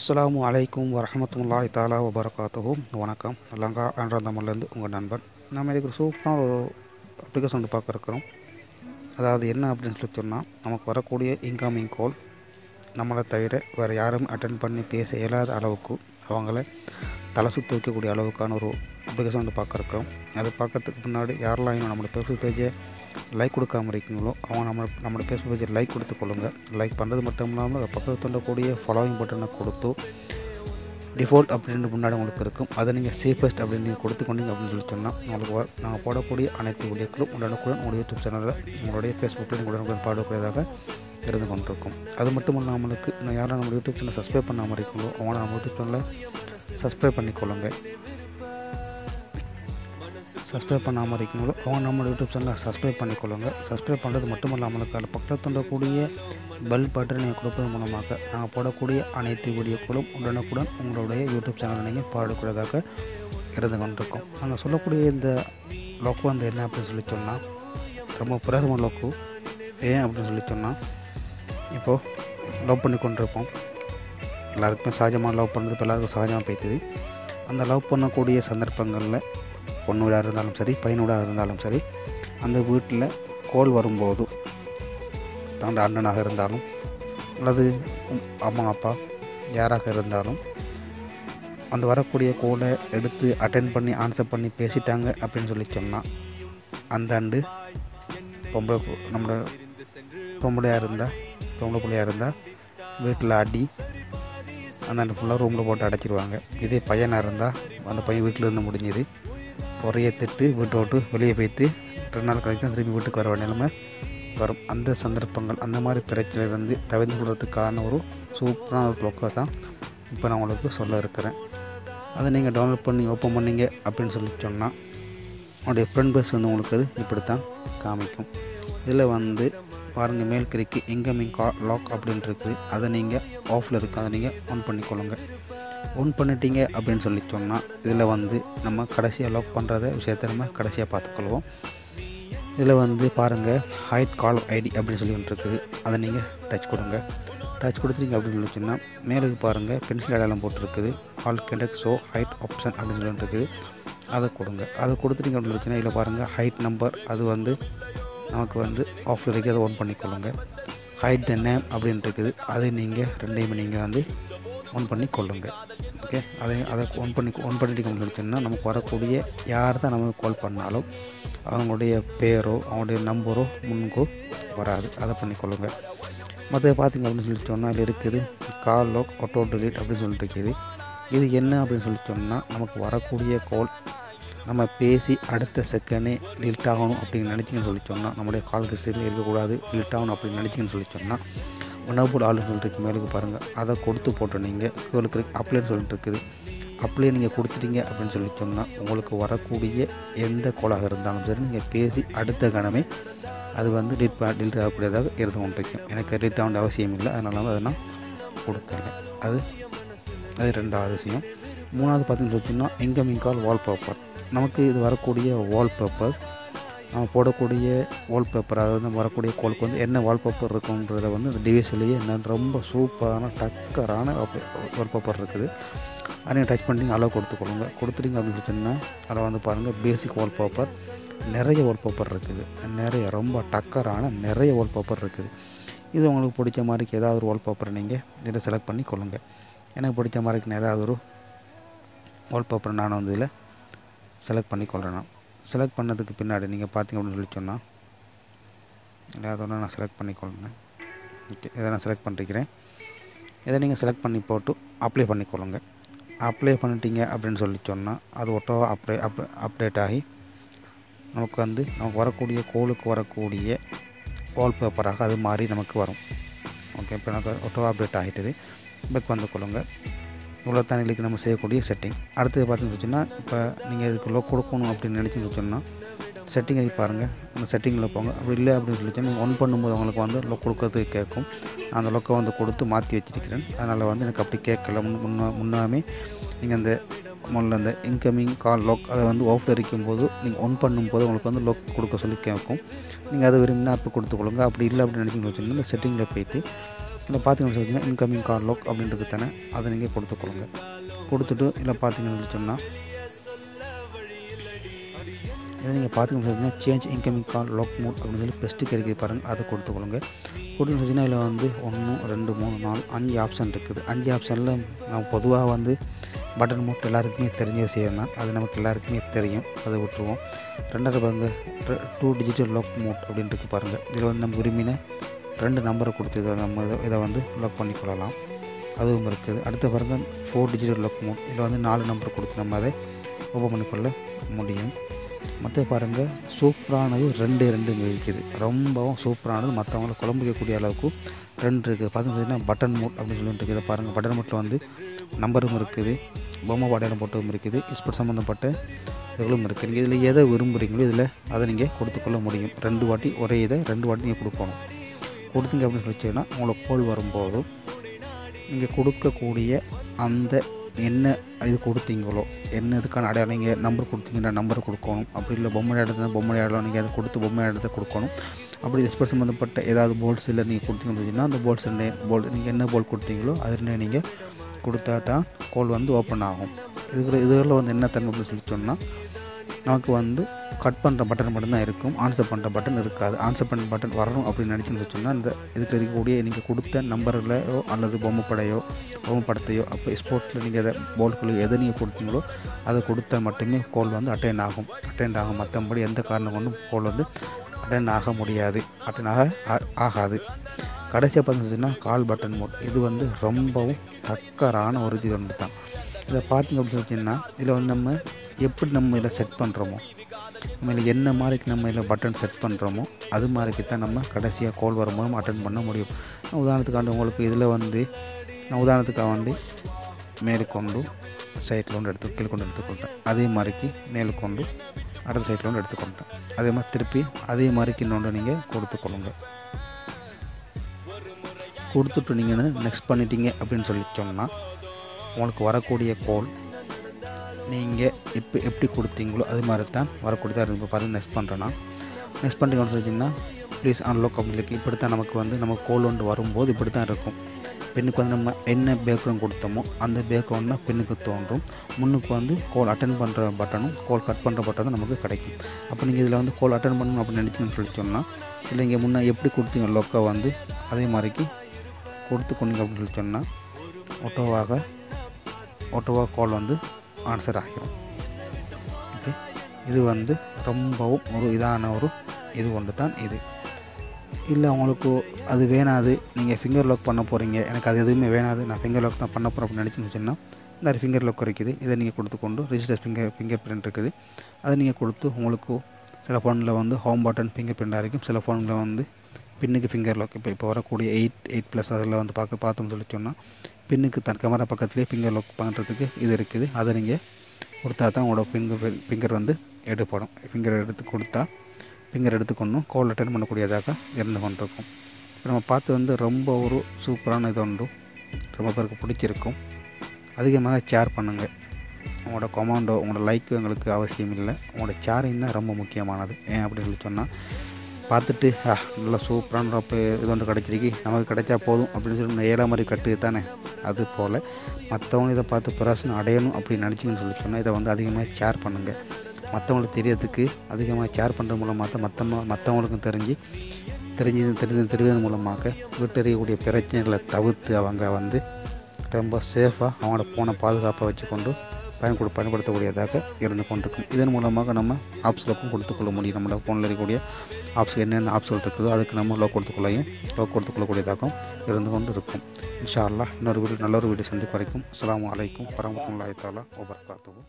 அஸ்ஸலாமு அலைக்கும் வரஹமத்துல்லாஹி தாலா வபரகாத்துஹு. வணக்கம். லங்கா என்ற தமிழ்லேருந்து உங்கள் நண்பன். நம்ம இதுக்கு சூப்பரான ஒரு அப்ளிகேஷன் ஒன்று பார்க்க இருக்கிறோம். அதாவது என்ன அப்படின்னு சொல்லி சொன்னால் நமக்கு வரக்கூடிய இன்கமிங் கால் நம்மளை தவிர வேறு யாரும் அட்டன் பண்ணி பேச இயலாத அளவுக்கு அவங்கள தலை சுற்றி வைக்கக்கூடிய அளவுக்கான ஒரு அப்ளிகேஷன் வந்து பார்க்குறோம் அது பார்க்கறதுக்கு முன்னாடி யாரெல்லாம் இன்னும் நம்மளோட ஃபேஸ்புக் பேஜை லைக் கொடுக்காம இருக்கீங்களோ அவங்க நம்ம நம்மளோட ஃபேஸ்புக் பேஜை லைக் கொடுத்து கொள்ளுங்க. லைக் பண்ணுறது மட்டும் இல்லாமல் பக்கத்தில் தொண்டக்கூடிய ஃபாலோவிங் பட்டனை கொடுத்து டிஃபால்ட் அப்படின்னு முன்னாடி உங்களுக்கு இருக்கும். அதை நீங்கள் சேஃபஸ்ட் அப்படின்னு நீங்கள் கொடுத்து கொண்டீங்க அப்படின்னு சொல்லி சொன்னால் உங்களுக்கு வ- நாங்கள் போடக்கூடிய அனைத்து வீடியோக்களும் உடனுக்குடன் உங்களுடைய யூடியூப் சேனலில் உங்களுடைய ஃபேஸ்புக்கில் உடனுக்குடன் பாடக்கூடியதாக இருந்து கொண்டிருக்கும். அது மட்டும் இல்லாமலுக்கு இன்னும் யாரும் நம்ம யூடியூப் சேனல் சப்ஸ்கிரைப் பண்ணாமல் இருக்கீங்களோ அவங்கள நம்ம யூடியூப் சேனலை சப்ஸ்கிரைப் பண்ணிக்கொள்ளுங்க. சப்ஸ்கிரைப் பண்ணாமல் இருக்கீங்களோ அவங்க நம்ம யூடியூப் சேனலை சப்ஸ்கிரைப் பண்ணிக்கொள்ளுங்க. சப்ஸ்கிரைப் பண்ணுறது மட்டும் இல்லாமல் அதில் பக்கத்தில் இருக்கக்கூடிய பெல் பட்டனை நீங்கள் கொடுப்பது மூலமாக நாங்கள் போடக்கூடிய அனைத்து வீடியோக்களும் உடனுக்குடன் உங்களுடைய யூடியூப் சேனலை நீங்கள் பாடக்கூடியதாக இருந்து கொண்டிருக்கோம். நாங்கள் சொல்லக்கூடிய இந்த லொக்கு வந்து என்ன அப்படின்னு சொல்லி சொன்னால் ரொம்ப பிரசமான லொக்கு. ஏன் அப்படின்னு சொல்லி சொன்னால் இப்போது லவ் பண்ணி கொண்டிருப்போம். எல்லாருக்குமே சகஜமாக லவ் பண்ணுறது இப்போ எல்லாருக்கும் சகஜமாக பேசுது அந்த லவ் பண்ணக்கூடிய சந்தர்ப்பங்களில் பொண்ணு வீடாக இருந்தாலும் சரி பையன் வீடாக இருந்தாலும் சரி அந்த வீட்டில் கோல் வரும்போது தன்னோட அண்ணனாக இருந்தாலும் அல்லது அம்மா அப்பா யாராக இருந்தாலும் அந்த வரக்கூடிய கோலை எடுத்து அட்டென்ட் பண்ணி ஆன்சர் பண்ணி பேசிட்டாங்க அப்படின்னு சொல்லி சொன்னால் அந்த ஆண்டு பொம்பளை நம்மளோட பொம்பளையாக இருந்தால் பொம்பளை பிள்ளையாக இருந்தால் வீட்டில் அடி அந்த ஆண்டு ஃபுல்லாக ரூமில் போட்டு அடைச்சிருவாங்க. இதே பையனாக இருந்தால் அந்த பையன் வீட்டில் இருந்து முடிஞ்சுது. ஒரே திட்டு வீட்டை விட்டு வெளியே போய்த்து ரெண்டு நாள் கழித்து திரும்பி வீட்டுக்கு வர வேண்டிய நிலைமை வரும். அந்த சந்தர்ப்பங்கள் அந்த மாதிரி பிரச்சனையிலேருந்து தவிர்த்து கொள்வதற்கான ஒரு சூப்பரான ஒரு லொக்கை தான் இப்போ நான் உங்களுக்கு சொல்ல இருக்கிறேன். அதை நீங்கள் டவுன்லோட் பண்ணி ஓப்பன் பண்ணீங்க அப்படின்னு சொல்லி சொன்னால் உங்களுடைய ஃப்ரெண்ட் பேஸ் வந்து உங்களுக்கு அது இப்படி தான் காமிக்கும். இதில் வந்து பாருங்கள் மேல் கிரிக்கு இன்கமிங் கா லாக் அப்படின்ட்டு இருக்குது. அதை நீங்கள் ஆஃபில் இருக்குது அதை நீங்கள் ஆன் பண்ணிக்கொள்ளுங்கள் ஒன் பண்ணிட்டீங்க அப்படின்னு சொல்லி சொன்னால் இதில் வந்து நம்ம கடைசியாக லாக் பண்ணுறத விஷயத்தை நம்ம கடைசியாக பார்த்துக்கொள்வோம். இதில் வந்து பாருங்கள் ஹைட் கால் ஐடி அப்படின்னு சொல்லி ஒன்று இருக்குது. அதை நீங்கள் டச் கொடுங்க. டச் கொடுத்துட்டீங்க அப்படின்னு சொல்லி சொன்னால் மேலுக்கு பாருங்கள் பென்சில் அடையாளம் போட்டிருக்குது. All contact show hide option அப்படின்னு சொல்லி ஒன்று இருக்குது. அதை கொடுங்க. அதை கொடுத்துட்டீங்க அப்படின்னு சொன்னால் இதில் பாருங்கள் ஹைட் நம்பர் அது வந்து நமக்கு வந்து ஆஃப் இருக்குது அதை ஒன் பண்ணிக்கொள்ளுங்க. ஹைட் த நேம் அப்படின்ட்டு இருக்குது. அதை நீங்கள் ரெண்டையுமே நீங்கள் வந்து ஒன் பண்ணி கொள்ளுங்கள் ஓகே அதை அதை ஓன் பண்ணி ஓன் பண்ணிட்டு கொடுத்தீங்கன்னா நமக்கு வரக்கூடிய யார் தான் நமக்கு கால் பண்ணாலும் அவங்களுடைய பேரோ அவங்களுடைய நம்பரோ முன்கோ வராது. அதை பண்ணி கொள்ளுங்கள் மற்ற பார்த்தீங்க அப்படின்னு சொல்லி சொன்னால் இதில் இருக்குது கால் லாக் ஆட்டோ டெலிட் அப்படின்னு சொல்லிட்டு இருக்குது. இது என்ன அப்படின்னு சொல்லி சொன்னால் நமக்கு வரக்கூடிய கால் நம்ம பேசி அடுத்த செகண்டே டிலிட் ஆகணும் அப்படின்னு நினச்சிங்கன்னு சொல்லி சொன்னால் நம்முடைய கால் ஹிஸ்டரியில் இருக்கக்கூடாது டிலிட் ஆகணும் அப்படின்னு நினச்சிங்கன்னு சொல்லி சொன்னால் உணவு ஆளுன்னு சொல்லிட்டு மேலுக்கு பாருங்கள் அதை கொடுத்து போட்டு நீங்கள் உங்களுக்கு அப்ளைன்னு சொல்லிட்டு இருக்குது. அப்ளை நீங்கள் கொடுத்துட்டீங்க அப்படின்னு சொல்லி சொன்னால் உங்களுக்கு வரக்கூடிய எந்த கோலாக இருந்தாலும் சரி நீங்கள் பேசி அடுத்த கணமே அது வந்து டிட் டெலிட் ஆகக்கூடியதாக இருந்து கொண்டிருக்கும். எனக்கு டெலிட் ஆக அவசியம் இல்லை. அதனால வந்து அதை நான் கொடுக்கல அது அது ரெண்டாவது விஷயம். மூணாவது பார்த்தீங்கன்னு சொன்னால் இன்கமிங் கால் வால்பேப்பர் நமக்கு இது வரக்கூடிய வால்பேப்பர் நம்ம போடக்கூடிய வால்பேப்பர் அதாவது வரக்கூடிய கோலுக்கு வந்து என்ன வால்பேப்பர் இருக்குன்றத வந்து அந்த டிவைஸ்லேயே என்ன ரொம்ப சூப்பரான டக்கரான வால்பேப்பர் இருக்குது. அதை நீங்கள் டச் பண்ணி அளவு கொடுத்துக்கொள்ளுங்க. கொடுத்துட்டீங்க அப்படின்னு சொன்னால் அதில் வந்து பாருங்கள் பேசிக் வால்பேப்பர் நிறைய வால்பேப்பர் இருக்குது. நிறைய ரொம்ப டக்கரான நிறைய வால்பேப்பர் இருக்குது. இது உங்களுக்கு பிடிச்ச மாதிரிக்கு ஏதாவது ஒரு வால்பேப்பரை நீங்கள் இதில் செலக்ட் பண்ணி கொள்ளுங்கள் எனக்கு பிடிச்ச மாதிரிக்கு நான் ஏதாவது ஒரு வால்பேப்பர் நான் வந்து இதில் செலக்ட் பண்ணி கொள்கிறேன் நான். செலக்ட் பண்ணதுக்கு பின்னாடி நீங்கள் பார்த்தீங்க அப்படின்னு சொல்லி சொன்னால் இல்லை ஒன்று நான் செலக்ட் பண்ணிக்கொள்ளுங்க ஓகே இதை நான் செலக்ட் பண்ணிக்கிறேன் இதை நீங்கள் செலக்ட் பண்ணி போட்டு அப்ளை பண்ணிக்கொள்ளுங்க. அப்ளை பண்ணிட்டீங்க அப்படின்னு சொல்லி சொன்னால் அது ஒட்டோ அப்ளை அப் அப்டேட் ஆகி நமக்கு வந்து நமக்கு வரக்கூடிய கோலுக்கு வரக்கூடிய வால்பேப்பராக அது மாறி நமக்கு வரும். ஓகே இப்போ எனக்கு ஆட்டோ அப்டேட் ஆகிட்டது பேக் வந்து கொள்ளுங்கள் இவ்வளோ தான் நம்ம செய்யக்கூடிய செட்டிங் அடுத்தது பார்த்தீங்கன்னு சொன்னால் இப்போ நீங்கள் இதுக்கு லோ கொடுக்கணும் அப்படின்னு நினச்சின்னு சொன்னால் செட்டிங்கை பாருங்கள் அந்த செட்டிங்கில் போங்க. அப்படி இல்லை அப்படின்னு சொல்லி சொன்னால் நீங்கள் ஒன் பண்ணும்போது உங்களுக்கு வந்து லொக் கொடுக்கறதுக்கு கேட்கும். நான் அந்த லொக்கை வந்து கொடுத்து மாற்றி வச்சிருக்கிறேன். அதனால் வந்து எனக்கு அப்படி கேட்கல. முன் முன்னா முன்னாமே நீங்கள் அந்த முதல்ல அந்த இன்கமிங் கால் லோக் அதை வந்து ஆஃபில் இருக்கும்போது நீங்கள் ஒன் பண்ணும்போது உங்களுக்கு வந்து லாக் கொடுக்க சொல்லி கேட்கும். நீங்கள் அதை விரும்பினா அப்போ கொடுத்துக்கொள்ளுங்க. அப்படி இல்லை அப்படின்னு நினச்சிங்க வச்சுருந்தா அந்த செட்டிங்கில் போய்ட்டு இல்லை பார்த்தீங்கன்னு சொன்னீங்கன்னா இன்கமிங் கார் லாக் அப்படின்றது தானே? அதை நீங்கள் கொடுத்துக்கொள்ளுங்க. கொடுத்துட்டு இல்லை பார்த்தீங்கன்னு சொன்னால் இதை நீங்கள் பார்த்தீங்கன்னு சொன்னீங்கன்னா change incoming call lock mode அப்படின்னு சொல்லி பெஸ்ட்டு கிடைக்கிது பாருங்கள் அதை கொடுத்துக்கொள்ளுங்க. கொடுத்து சொல்லிங்கன்னா இதில் வந்து ஒன்று ரெண்டு மூணு நாலு அஞ்சு ஆப்ஷன் இருக்குது. அஞ்சு ஆப்ஷனில் நம்ம பொதுவாக வந்து பட்டன் மூட் எல்லாருக்குமே தெரிஞ்ச விஷயம் தான். அது நமக்கு எல்லாருக்குமே தெரியும். அதை விட்டுருவோம். ரெண்டாவது பாருங்கள் டூ டிஜிட்டல் லாக் மோட் அப்படின்ட்டு பாருங்கள் இதில் வந்து நம்ம விரும்பின ரெண்டு நம்பரை கொடுத்து இதை நம்ம இதை- இதை வந்து லாக் பண்ணிக்கொள்ளலாம் அதுவும் இருக்குது. அடுத்து பாருங்க ஃபோர் டிஜிட்டல் லாக் மோட் இதில் வந்து நாலு நம்பர் கொடுத்து நம்ம அதை ஓப்பன் பண்ணிக்கொள்ள முடியும். மற்ற பாருங்கள் சூப்பரானது ரெண்டு ரெண்டு இருக்குது. ரொம்பவும் சூப்பரானது. மற்றவங்கள குழம்பிக்கக்கூடிய அளவுக்கு ரெண்டு இருக்குது பார்த்தீங்கன்னா பட்டன் மோட் அப்படின்னு சொல்லிட்டு இருக்குது. பாருங்கள் பட்டன் மோட்டில் வந்து நம்பரும் இருக்குது. பொம்மை பாடையாளம் போட்டதும் இருக்குது. ஸ்போர்ட் சம்மந்தப்பட்ட இதுகளும் இருக்குது நீங்கள் இதில் எதை விரும்புகிறீங்களோ இதில் அதை நீங்கள் கொடுத்துக்கொள்ள முடியும். ரெண்டு வாட்டி ஒரே இதை ரெண்டு வாட்டி நீங்கள் கொடுக்கணும். கொடுத்தீங்க அப்படின்னு சொல்லிச்சுன்னா உங்களுக்கு கோல் வரும்போதும் நீங்கள் கொடுக்கக்கூடிய அந்த என்ன இது கொடுத்தீங்களோ என்ன இதுக்கான அடையாளம் நீங்கள் நம்பர் கொடுத்தீங்கன்னா நம்பர் கொடுக்கணும். அப்படி இல்லை பொம்மை இடத்துல பொம்மை அடையாளம் நீங்கள் அதை கொடுத்து பொம்மை அடையாளத்தை கொடுக்கணும். அப்படி எக்ஸ்பிரஸ் சம்மந்தப்பட்ட ஏதாவது போல்ஸ் இல்லை நீங்கள் கொடுத்தீங்க அப்படின்னா அந்த போல்ஸ் போல் நீங்கள் என்ன போல் கொடுத்தீங்களோ அதில் நீங்கள் கொடுத்தா தான் கோல் வந்து ஓப்பன் ஆகும். இதுக்குள்ள இதில் வந்து என்ன தன்மை அப்படின்னு சொல்லி சொன்னால் நமக்கு வந்து கட் பண்ணுற பட்டன் மட்டும்தான் இருக்கும். ஆன்சர் பண்ணுற பட்டன் இருக்காது. ஆன்சர் பண்ணுற பட்டன் வரணும் அப்படின்னு நினச்சின்னு வச்சோம்னா இந்த இதுக்கு இருக்கக்கூடிய நீங்கள் கொடுத்த நம்பர்லையோ அல்லது பொம்மை படையோ பொம்மை படத்தையோ அப்போ ஸ்போர்ட்ஸில் நீங்கள் எதை போல்குள்ளே எதை நீங்கள் கொடுத்தீங்களோ அதை கொடுத்தா மட்டுமே கோல் வந்து அட்டைன் ஆகும். அட்டைன் ஆகும். மற்றபடி எந்த காரணம் கொண்டும் கோல் வந்து அட்டன் ஆக முடியாது. அட்டன் ஆக ஆ- ஆகாது. கடைசியாக பார்த்தீங்கன்னா கால் பட்டன் மோட் இது வந்து ரொம்பவும் தக்கரான ஒரு இது ஒன்று தான். இதை பார்த்தீங்க அப்படின்னு சொல்லிட்டிங்கன்னா இதில் வந்து நம்ம எப்படி நம்ம இதில் செட் பண்ணுறோமோ நம்ம இதில் என்ன மாதிரிக்கு நம்ம இதில் பட்டன் செட் பண்ணுறோமோ அது மாதிரிக்கு தான் நம்ம கடைசியாக கால் வரும்போது அட்டன் பண்ண முடியும். உதாரணத்துக்காண்டு உங்களுக்கு இதில் வந்து நான் உதாரணத்துக்காக வேண்டி மேற்கொண்டு சைட்டில் ஒன்று எடுத்து கீழே கொண்டு எடுத்துக்கொண்டேன் அதே மாதிரிக்கு மேற்கொண்டு அடுத்த சைடில் ஒன்று எடுத்துக்கொண்டேன் அதே மாதிரி திருப்பி அதே மாதிரிக்கு இன்னொன்று நீங்கள் கொடுத்துக்கொள்ளுங்க கொடுத்துட்டு நீங்கள் நெக்ஸ்ட் பண்ணிட்டீங்க அப்படின்னு சொல்லி சொன்னால் உங்களுக்கு வரக்கூடிய கோல் நீங்கள் இப்போ எப்படி கொடுத்தீங்களோ அது மாதிரி தான் வரக்கூடியதாக இருக்கும் இப்போ பார்த்து நெக்ஸ்ட் பண்ணுறேன்னா நெக்ஸ்ட் பண்ணிட்டீங்கன்னு சொல்லிச்சிங்கன்னா ப்ளீஸ் அன்லாக் அப்படின்னு இப்படி தான் நமக்கு வந்து நம்ம கோல் ஒன்று வரும்போது இப்படி தான் இருக்கும். பெண்ணுக்கு வந்து நம்ம என்ன பேக்ரவுண்ட் கொடுத்தோமோ அந்த பேக்ரவுண்ட் தான் பெண்ணுக்கு தோன்றும். முன்னுக்கு வந்து கோல் அட்டன் பண்ணுற பட்டனும் கோல் கட் பண்ணுற பட்டனும் நமக்கு கிடைக்கும். அப்போ நீங்கள் இதில் வந்து கோல் அட்டன் பண்ணணும் அப்படின்னு நினச்சிங்கன்னு சொல்லி சொன்னால் இல்லை இங்கே முன்னே எப்படி கொடுத்தீங்க லொக்கை வந்து அதே மாதிரிக்கு கொடுத்து கொண்டீங்க அப்படின்னு சொல்லி சொன்னால் ஓட்டோவாக ஓட்டோவாக கால் வந்து ஆன்சர் ஆகிரும் ஓகே. இது வந்து ரொம்பவும் ஒரு இதான ஒரு இது கொண்டு தான் இது. இல்லை உங்களுக்கு அது வேணாது நீங்கள் ஃபிங்கர் லாக் பண்ண போகிறீங்க எனக்கு அது எதுவுமே வேணாது. நான் ஃபிங்கர் லாக் தான் பண்ண போகிறேன் அப்படின்னு நினச்சின்னு இந்த ஃபிங்கர் லாக் இருக்குது. இதை நீங்கள் கொடுத்துக்கொண்டு ரிஜிஸ்டர் ஃபிங்கர் ஃபிங்கர் பிரிண்ட் இருக்குது. அதை நீங்கள் கொடுத்து உங்களுக்கு சில ஃபோனில் வந்து ஹோம் பட்டன் ஃபிங்கர் பிரிண்டாக இருக்கும். சில ஃபோனில் வந்து பின்னுக்கு ஃபிங்கர் இப்போ இப்போ வரக்கூடிய எயிட் எயிட் ப்ளஸ் அதில் வந்து பார்க்க பார்த்தோம்னு சொல்லி சொன்னால் பின்னுக்கு தன் கேமரா பக்கத்துலேயே ஃபிங்கர் லாக் பண்ணுறதுக்கு இது இருக்குது. அதை நீங்கள் கொடுத்தா தான் உங்களோட ஃபிங்கர் ஃபிங்கர் வந்து எடுப்படும் ஃபிங்கர் எடுத்து கொடுத்தா ஃபிங்கர் எடுத்துக்கொண்டும் கால் அட்டன் பண்ணக்கூடியதாக இருந்து கொண்டிருக்கும். இப்போ நம்ம பார்த்து வந்து ரொம்ப ஒரு சூப்பரான இது ஒன்று ரொம்ப பேருக்கு பிடிச்சிருக்கும். அதிகமாக ஷேர் பண்ணுங்கள் உங்களோட கொமாண்டோ உங்களோட லைக் எங்களுக்கு அவசியம் இல்லை. உங்களோட ஷேரிங் தான் ரொம்ப முக்கியமானது. ஏன் அப்படின்னு சொல்லி சொன்னால் பார்த்துட்டு ஆ நல்லா சூப்பரான ரப்பு இது ஒன்று கிடச்சிருக்கு. நமக்கு கிடைச்சா போதும் அப்படின்னு சொல்லி ஏழாம் மாதிரி கட்டு தானே. அது போல் மற்றவங்க இதை பார்த்து பிரசனம் அடையணும் அப்படின்னு நினச்சிங்கன்னு சொல்லி சொன்னால் இதை வந்து அதிகமாக ஷேர் பண்ணுங்கள் மற்றவங்களுக்கு தெரியறதுக்கு அதிகமாக ஷேர் பண்ணுறது மூலமாக தான் மற்ற மற்றவங்களுக்கும் தெரிஞ்சு தெரிஞ்சது தெரிஞ்சு தெரிவதன் மூலமாக வீட்டறியக்கூடிய பிரச்சனைகளை தவிர்த்து அவங்க வந்து ரொம்ப சேஃபாக அவங்களோட ஃபோனை பாதுகாப்பாக வச்சுக்கொண்டு பயன்படு பயன்படுத்தக்கூடியதாக இருந்து கொண்டிருக்கும். இதன் மூலமாக நம்ம ஆப்ஸ்களுக்கும் கொடுத்துக்கொள்ள முடியும். நம்மளோட ஃபோனில் இருக்கக்கூடிய ஆப்ஸ் என்னென்ன ஆப்ஸ்கள் இருக்குதோ அதுக்கு நம்ம லோ கொடுத்துக்கொள்ளையும் லோ கொடுத்துக்கொள்ளக்கூடியதாகவும் இருந்து கொண்டு இருக்கும் இன்ஷா அல்லா இன்னொரு வீடியோ நல்ல ஒரு வீடியோ சந்திப்பு வரைக்கும். அஸ்லாம் வலைக்கும் வரமத்துல்லாஹி தஆலா வபரகாத்துஹு.